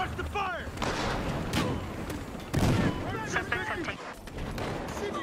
Watch the fire! Suspect hunting. Suspect